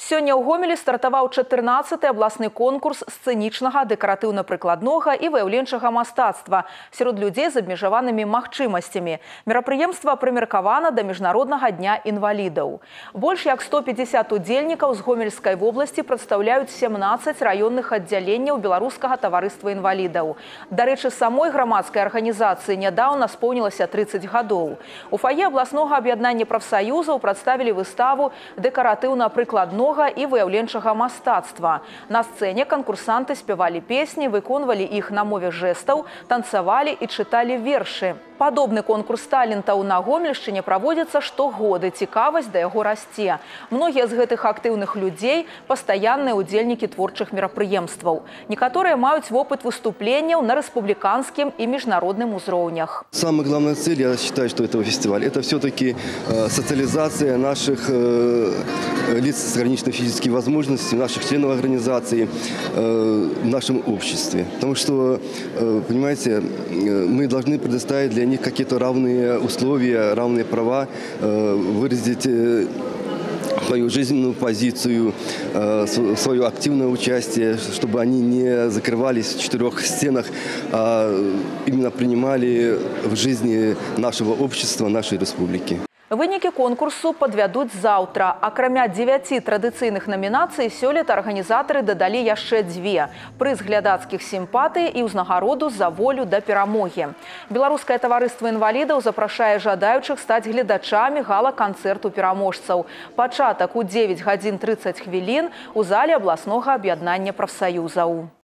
Сёння ў гомелі стартаваў 14 абласны конкурс сцэнічнага дэкаратыўна-прыкладнога і выяўленчага мастацтва сярод людзей з абмежаванымі магчымасцямі. Мерапрыемства прымеркавана да міжнароднага дня інвалідаў. Больш як 150 удзельнікаў з гомельскай вобласці прадстаўляюць 17 раённых аддзяленняў беларускага таварыства інвалідаў. Дарэчы, самой грамадскай арганізацыі нядаўна споўнілася 30 гадоў. У фае абласнога аб'яднання прафсаюзаў прадставілі выставу дэкаратыўна-прыкладнога творчага і выяўленчага мастацтва. На сцэне канкурсанты спявалі песні, выконвалі іх на мове жэстаў, танцавалі і чыталі вершы. Падобны конкурс талентаў на гомельшчыне праводзіцца штогоды, цікавасць да яго расце. Многія з гэтых актыўных людзей пастаянныя ўдзельнікі творчых мерапрыемстваў. Некаторыя маюць вопыт выступленняў на рэспубліканскім і міжнародным узроўнях. Самая главная цель, я считаю, что этого фестиваля, это все-таки э, социализация наших э, лиц с ограниченными физическими возможностями, наших членов организации э, в нашем обществе. Потому что, э, понимаете, э, мы должны предоставить для них какие-то равные условия, равные права, э, выразить э, свою жизненную позицию, э, св- свое активное участие, чтобы они не закрывались в четырех стенах, а именно принимали в жизни нашего общества, нашей республики. Вынікі конкурсу падвядуць заўтра. Акрамя 9 традыцыйных намінацый сёлета арганізатары дадалі яшчэ дзве. Прыз глядацкіх сімпатый і ўзнагароду за волю да перамогі. Беларускае таварыства інвалідаў запрашае жадаючых стаць гледачамі гала-канцэрту пераможцаў. Пачатак у 9 гадзін 30 хвілін у зале абласнога аб'яднання прафсаюзаў.